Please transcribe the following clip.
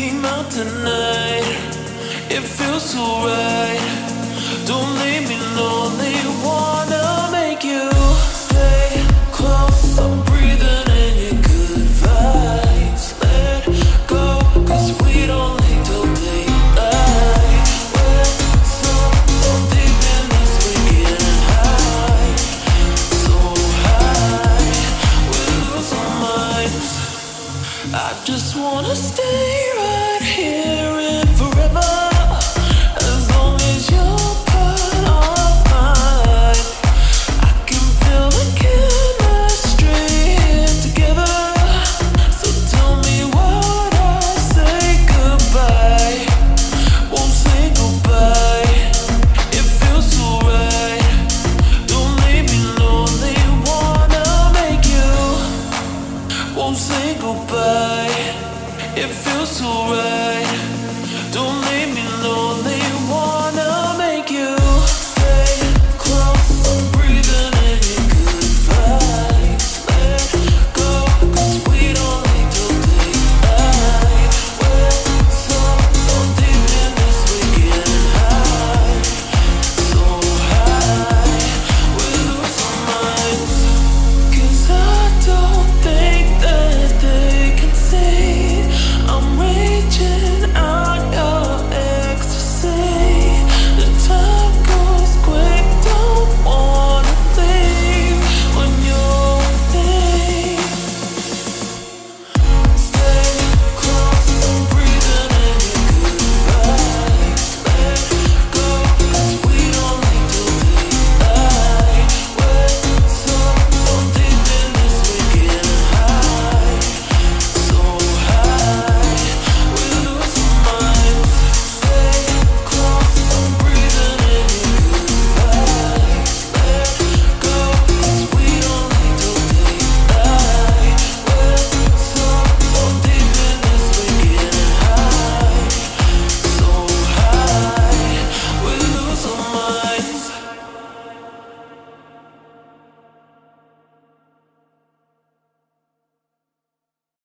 came out tonight. It feels so right. Don't leave me lonely. I just wanna stay right here. it feels so right. Don't